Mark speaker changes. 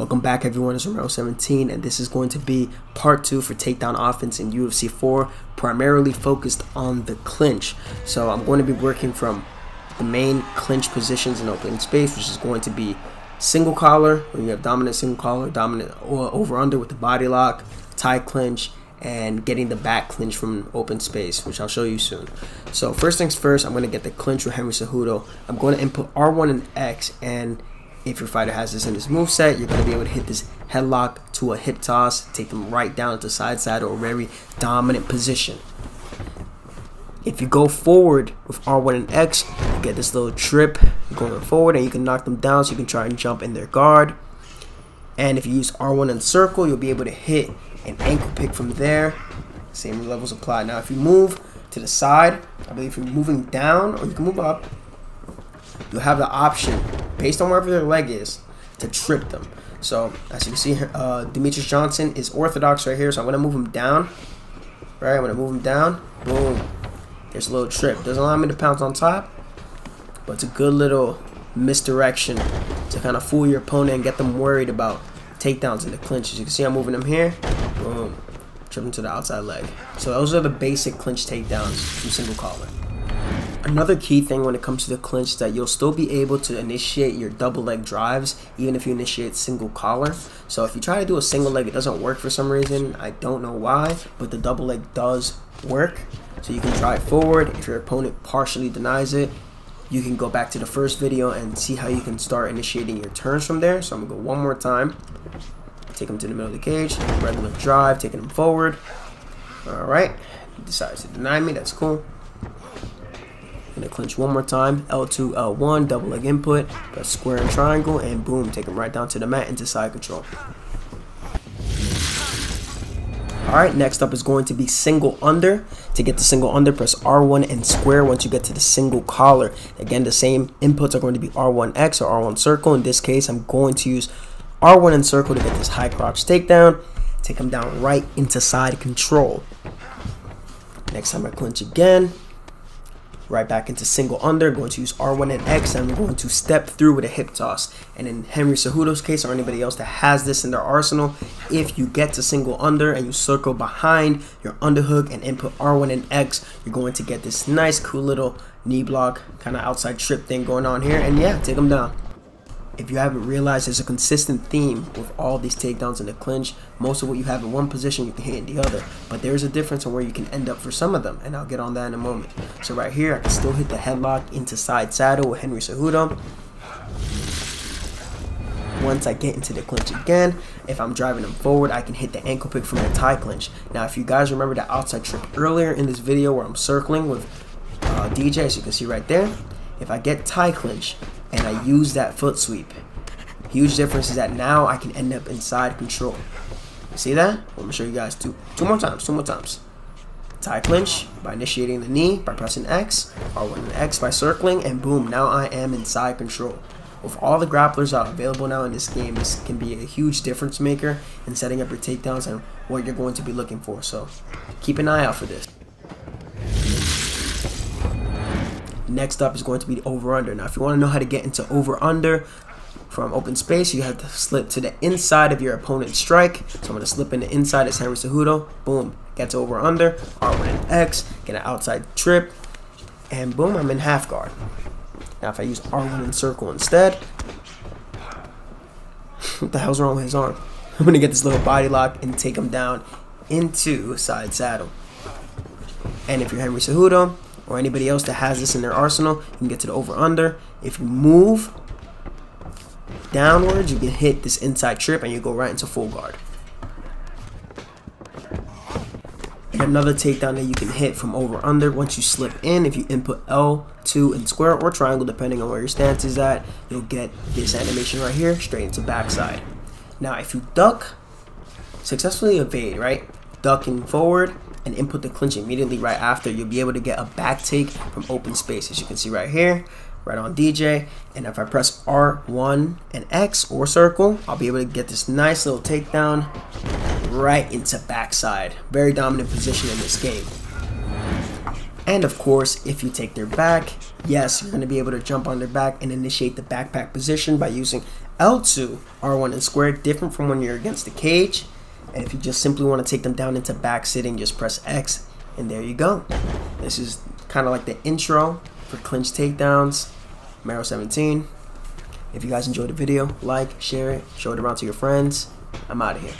Speaker 1: Welcome back everyone, it's Romero17 and this is going to be part 2 for takedown offense in UFC 4 primarily focused on the clinch. So I'm going to be working from the main clinch positions in open space which is going to be single collar, when you have dominant single collar, dominant over under with the body lock, Thai clinch, and getting the back clinch from open space, which I'll show you soon. So first things first, I'm going to get the clinch with Henry Cejudo. I'm going to input R1 and X and if your fighter has this in his move set, you're going to be able to hit this headlock to a hip toss, take them right down to side side or a very dominant position. If you go forward with R1 and X, you get this little trip going forward and you can knock them down so you can try and jump in their guard. And if you use R1 and circle, you'll be able to hit an ankle pick from there. Same levels apply. Now if you move to the side, I believe you're moving down or you can move up, you'll have the option based on wherever their leg is to trip them. So as you can see, uh, Demetrious Johnson is orthodox right here. So I'm gonna move him down. Right, I'm gonna move him down. Boom. There's a little trip. Doesn't allow me to pounce on top, but it's a good little misdirection to kind of fool your opponent and get them worried about takedowns in the clinch. As you can see, I'm moving them here. Boom. Trip him to the outside leg. So those are the basic clinch takedowns from single collar. Another key thing when it comes to the clinch is that you'll still be able to initiate your double leg drives even if you initiate single collar. So if you try to do a single leg, it doesn't work for some reason. I don't know why, but the double leg does work. So you can drive forward. If your opponent partially denies it, you can go back to the first video and see how you can start initiating your turns from there. So I'm gonna go one more time. Take him to the middle of the cage, regular drive, taking him forward. All right, he decides to deny me, that's cool. Gonna clinch one more time. L2, L1, double leg input. Press square and triangle, and boom, take him right down to the mat into side control. Alright, next up is going to be single under. To get the single under, press R1 and square once you get to the single collar. Again, the same inputs are going to be R1X or R1 circle. In this case, I'm going to use R1 and circle to get this high crotch takedown. Take him down right into side control. Next time I clinch again, right back into single under, going to use R1 and X, and I'm going to step through with a hip toss. And in Henry Cejudo's case, or anybody else that has this in their arsenal, if you get to single under and you circle behind your underhook and input R1 and X, you're going to get this nice, cool little knee block, kind of outside trip thing going on here. And yeah, take them down if you haven't realized there's a consistent theme with all these takedowns in the clinch most of what you have in one position you can hit in the other. But there's a difference on where you can end up for some of them and i'll get on that in a moment. So right here i can still hit the headlock into side saddle with henry cejudo. Once I get into the clinch again, if I'm driving him forward, I can hit the ankle pick from the Thai clinch. Now, if you guys remember the outside trip earlier in this video where I'm circling with uh, DJ, as you can see right there, if I get Thai clinch, and I use that foot sweep. Huge difference is that now I can end up inside control. See that? I'm gonna show you guys two two more times, two more times. Thai clinch by initiating the knee by pressing X, R1 and X by circling, and boom, now I am inside control. With all the grapplers out available now in this game, this can be a huge difference maker in setting up your takedowns and what you're going to be looking for. So keep an eye out for this. Next up is going to be the over-under. Now, if you want to know how to get into over-under from open space, you have to slip to the inside of your opponent's strike. So I'm going to slip in the inside as Henry Cejudo. Boom. Get to over-under. R1 and X. Get an outside trip. And boom, I'm in half guard. Now, if I use R1 and circle instead, what the hell's wrong with his arm? I'm going to get this little body lock and take him down into side saddle. And if you're Henry Cejudo, or anybody else that has this in their arsenal, you can get to the over-under. If you move downwards, you can hit this inside trip and you go right into full guard. And another takedown that you can hit from over-under once you slip in, if you input L2 in square or triangle, depending on where your stance is at, you'll get this animation right here, straight into backside. Now, if you duck, successfully evade, right? Ducking forward, and input the clinch immediately right after, you'll be able to get a back take from open space. As you can see right here, right on DJ. And if I press R1 and X or circle, I'll be able to get this nice little takedown right into backside. Very dominant position in this game. And of course, if you take their back, yes, you're going to be able to jump on their back and initiate the backpack position by using L2, R1 and square, different from when you're against the cage. And if you just simply want to take them down into back sitting, just press X, and there you go. This is kind of like the intro for clinch takedowns, Mero 17. If you guys enjoyed the video, like, share it, show it around to your friends. I'm out of here.